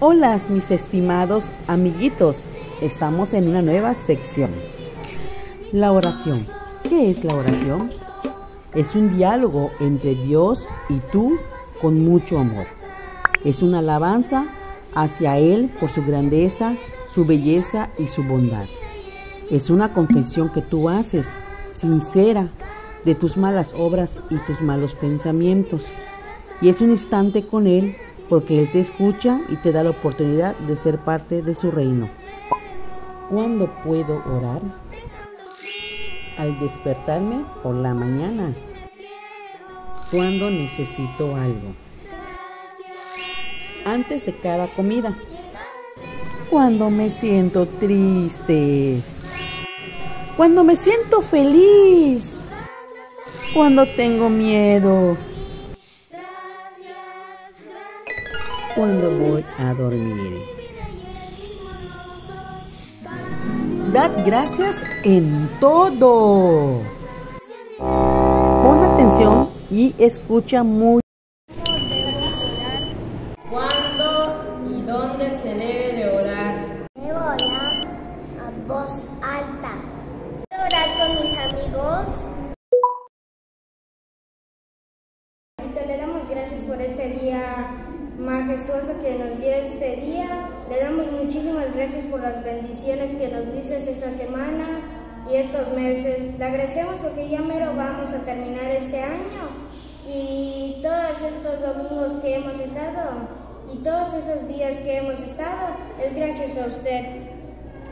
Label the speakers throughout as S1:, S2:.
S1: Hola mis estimados amiguitos, estamos en una nueva sección. La oración. ¿Qué es la oración? Es un diálogo entre Dios y tú con mucho amor. Es una alabanza hacia Él por su grandeza, su belleza y su bondad. Es una confesión que tú haces, sincera, de tus malas obras y tus malos pensamientos. Y es un instante con Él porque Él te escucha y te da la oportunidad de ser parte de su reino. ¿Cuándo puedo orar? Al despertarme por la mañana. Cuando necesito algo. Antes de cada comida. Cuando me siento triste. Cuando me siento feliz. Cuando tengo miedo. Cuando voy a dormir. Dad gracias en todo. Pon atención y escucha muy.
S2: ¿Cuándo y dónde se debe de orar?
S3: Debo orar a voz alta. Debo orar con mis amigos. Le damos gracias por este día majestuoso que nos dio este día. Le damos muchísimas gracias por las bendiciones que nos dices esta semana y estos meses. Le agradecemos porque ya mero vamos a terminar este año y todos estos domingos que hemos estado y todos esos días que hemos estado es gracias a usted.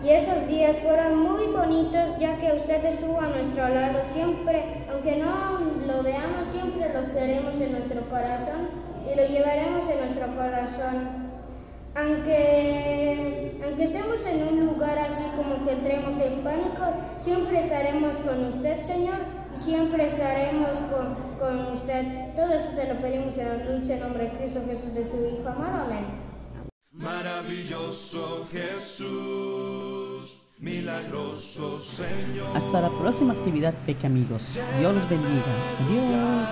S3: Y esos días fueron muy bonitos ya que usted estuvo a nuestro lado siempre, aunque no lo queremos en nuestro corazón y lo llevaremos en nuestro corazón. Aunque, aunque estemos en un lugar así como que entremos en pánico, siempre estaremos con usted, Señor, y siempre estaremos con, con usted. Todo esto te lo pedimos en el dulce nombre de Cristo Jesús de su Hijo amado. Amén.
S4: Maravilloso Jesús, milagroso Señor.
S1: Hasta la próxima actividad, Peque amigos. Dios los bendiga. Adiós.